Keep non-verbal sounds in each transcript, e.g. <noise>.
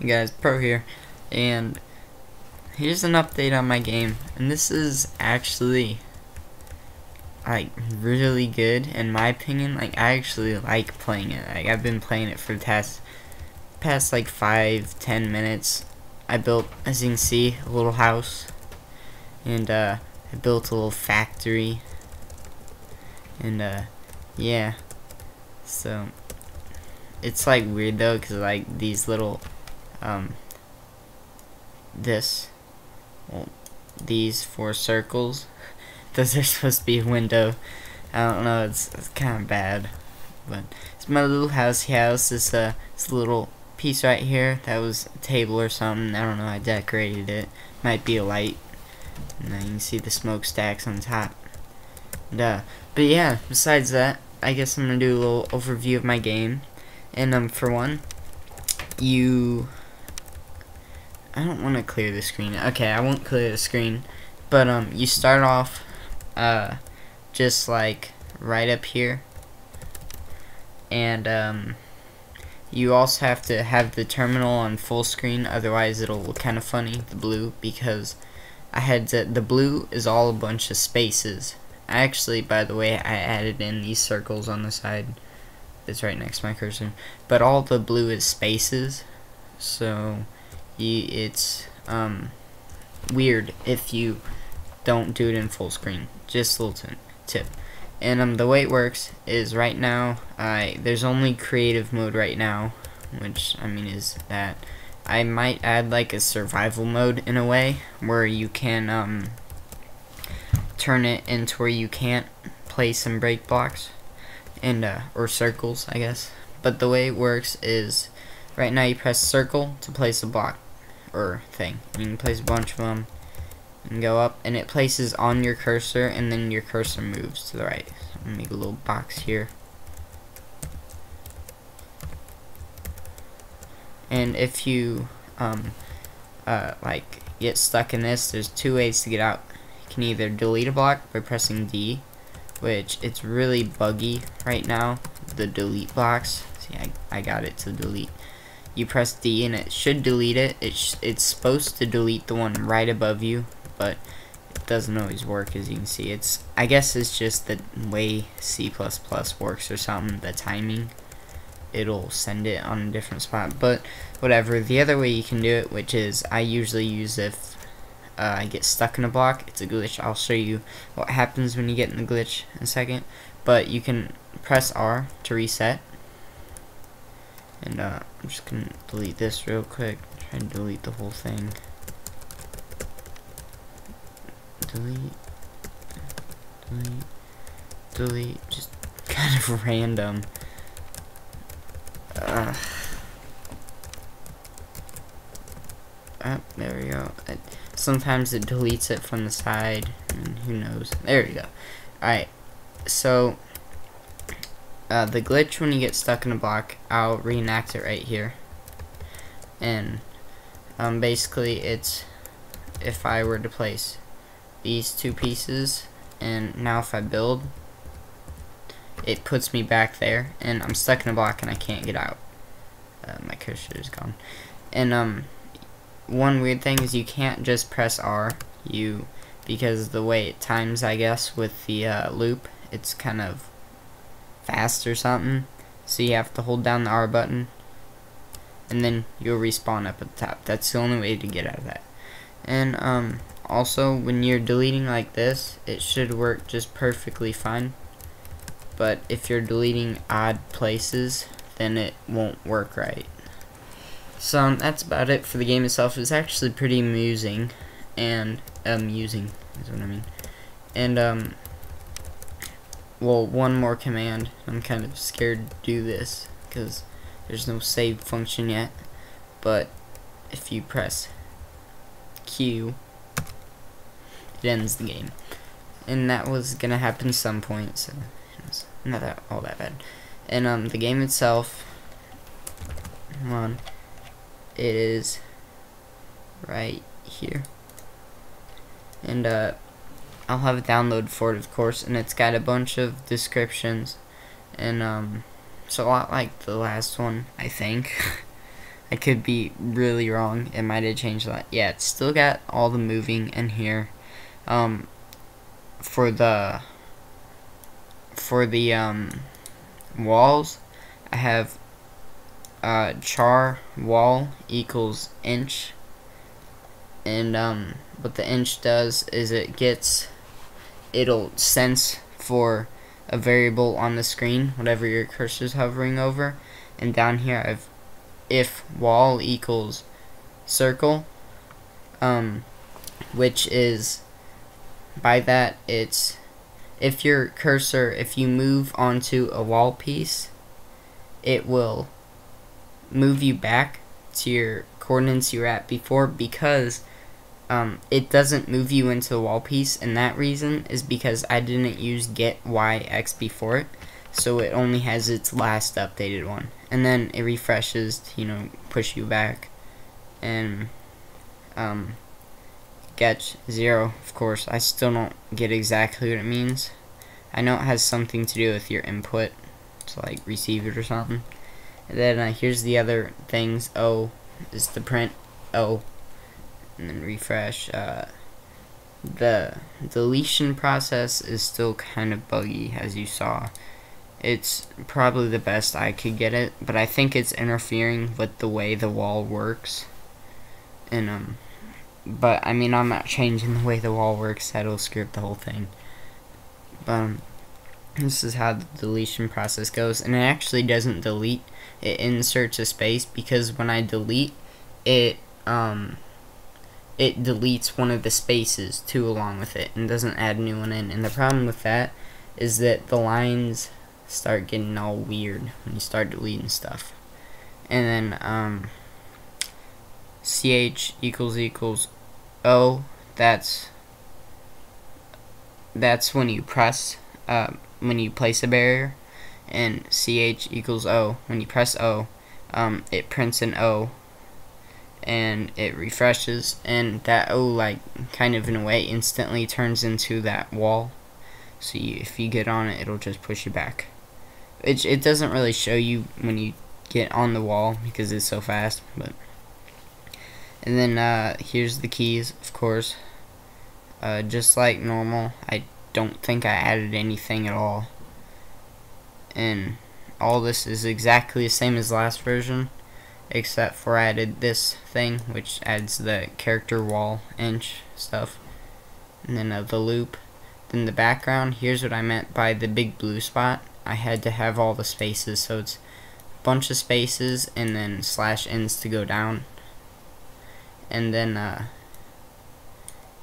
Guys, Pro here, and here's an update on my game, and this is actually like really good in my opinion. Like I actually like playing it. Like I've been playing it for the past past like five ten minutes. I built, as you can see, a little house, and uh, I built a little factory, and uh, yeah, so it's like weird though, cause like these little um, this, well, these four circles, <laughs> those are supposed to be a window. I don't know, it's, it's kind of bad, but it's my little house house. This uh, this little piece right here, that was a table or something. I don't know. I decorated it. Might be a light. And then you can see the smokestacks on top. Duh. But yeah, besides that, I guess I'm gonna do a little overview of my game. And um, for one, you I don't want to clear the screen. Okay, I won't clear the screen. But um, you start off uh, just like right up here. And um, you also have to have the terminal on full screen. Otherwise, it'll look kind of funny, the blue, because I had to, the blue is all a bunch of spaces. Actually, by the way, I added in these circles on the side. It's right next to my cursor. But all the blue is spaces. So you, it's um, weird if you don't do it in full screen. Just a little tip. And um, the way it works is right now, I there's only creative mode right now, which I mean is that I might add like a survival mode in a way where you can um, turn it into where you can't place some break blocks and uh, or circles, I guess. But the way it works is right now you press circle to place a block or thing. You can place a bunch of them and go up and it places on your cursor and then your cursor moves to the right. So make a little box here. And if you um, uh, like get stuck in this, there's two ways to get out. You can either delete a block by pressing D, which it's really buggy right now, the delete blocks. See, I, I got it to delete you press D and it should delete it. It's it's supposed to delete the one right above you, but it doesn't always work as you can see. It's I guess it's just the way C++ works or something, the timing. It'll send it on a different spot, but whatever. The other way you can do it, which is I usually use if uh, I get stuck in a block, it's a glitch. I'll show you what happens when you get in the glitch in a second. But you can press R to reset and uh, I'm just gonna delete this real quick. Try and delete the whole thing. Delete. Delete. Delete. Just <laughs> kind of random. Uh, oh, there we go. Sometimes it deletes it from the side. and who knows. There we go. Alright. So, uh, the glitch when you get stuck in a block, I'll reenact it right here. And um, basically it's if I were to place these two pieces and now if I build it puts me back there and I'm stuck in a block and I can't get out. Uh, my cursor is gone. And um, one weird thing is you can't just press R you because the way it times I guess with the uh, loop it's kind of fast or something. So you have to hold down the R button and then you'll respawn up at the top. That's the only way to get out of that. And um, also when you're deleting like this, it should work just perfectly fine. But if you're deleting odd places, then it won't work right. So um, that's about it for the game itself. It's actually pretty amusing and amusing is what I mean. And um, well, one more command. I'm kind of scared to do this because there's no save function yet. But if you press Q, it ends the game. And that was gonna happen some point, so it's not that all that bad. And um, the game itself, come on, it is right here. And uh, I'll have a download for it, of course, and it's got a bunch of descriptions, and um, it's a lot like the last one, I think. <laughs> I could be really wrong. It might have changed a lot. Yeah, it's still got all the moving in here. Um, for the for the um, walls, I have uh, char wall equals inch. And um, what the inch does is it gets, it'll sense for a variable on the screen, whatever your cursor is hovering over. And down here I've if wall equals circle, um, which is, by that it's, if your cursor, if you move onto a wall piece, it will move you back to your coordinates you were at before because um, it doesn't move you into the wall piece and that reason is because I didn't use getyx before it so it only has its last updated one and then it refreshes to, you know push you back and um, get zero of course I still don't get exactly what it means I know it has something to do with your input to like receive it or something and then uh, here's the other things. O is the print O. And then refresh. Uh, the deletion process is still kind of buggy, as you saw. It's probably the best I could get it, but I think it's interfering with the way the wall works. And, um, but, I mean, I'm not changing the way the wall works. That'll screw up the whole thing. But, um, this is how the deletion process goes. And it actually doesn't delete it inserts a space because when I delete it um it deletes one of the spaces too along with it and doesn't add a new one in and the problem with that is that the lines start getting all weird when you start deleting stuff and then um ch equals equals o that's that's when you press uh, when you place a barrier and ch equals o. When you press o, um, it prints an o and it refreshes and that o like kind of in a way instantly turns into that wall. So you, if you get on it it'll just push you back. It, it doesn't really show you when you get on the wall because it's so fast but and then uh, here's the keys of course. Uh, just like normal I don't think I added anything at all. And all this is exactly the same as last version except for I added this thing which adds the character wall inch stuff. And then uh, the loop. Then the background here's what I meant by the big blue spot. I had to have all the spaces so it's a bunch of spaces and then slash ends to go down. And then uh,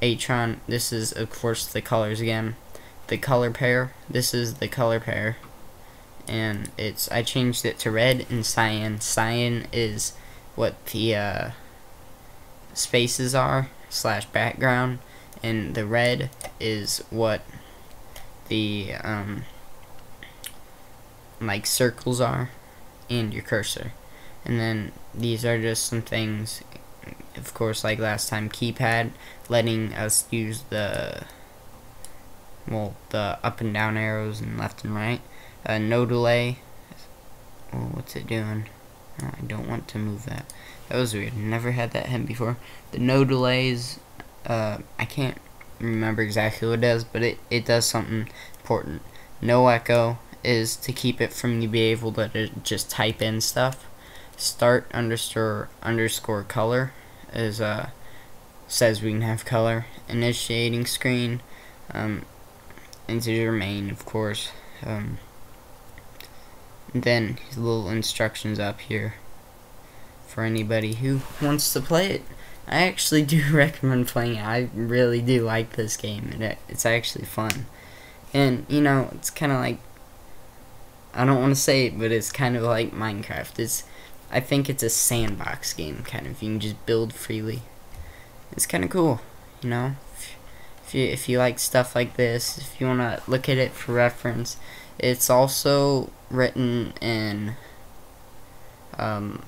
attron this is of course the colors again. The color pair this is the color pair and it's I changed it to red and cyan. Cyan is what the uh, spaces are slash background, and the red is what the um, like circles are, and your cursor. And then these are just some things, of course, like last time, keypad, letting us use the well the up and down arrows and left and right uh, no delay. Oh, what's it doing? Oh, I don't want to move that. That was weird. Never had that hint before. The no delays, uh, I can't remember exactly what it does, but it, it does something important. No echo is to keep it from you be able to just type in stuff. Start underscore underscore color is uh says we can have color. Initiating screen, um, integer main of course. Um, then his little instructions up here for anybody who wants to play it. I actually <laughs> do recommend playing it. I really do like this game, and it's actually fun. And you know, it's kind of like I don't want to say it, but it's kind of like Minecraft. It's I think it's a sandbox game, kind of. You can just build freely. It's kind of cool, you know. If, if you if you like stuff like this, if you want to look at it for reference, it's also written in um,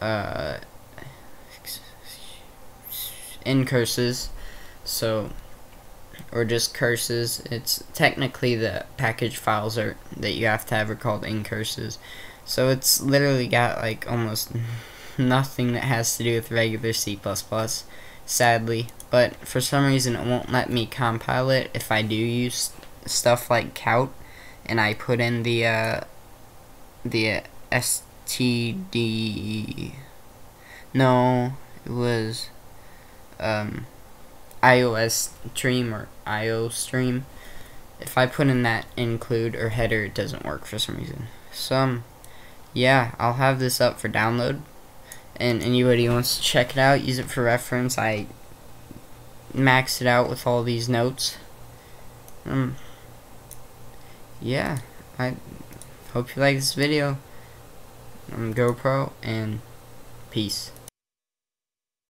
uh, ncurses, so or just curses. It's technically the package files are that you have to have are called ncurses. So it's literally got like almost <laughs> nothing that has to do with regular C++, sadly. But for some reason it won't let me compile it if I do use stuff like cout and I put in the uh, the std no it was um, iOS stream or IO stream. If I put in that include or header it doesn't work for some reason. So um, yeah I'll have this up for download. And anybody wants to check it out use it for reference. I maxed it out with all these notes. Um yeah I hope you like this video. I'm GoPro and peace.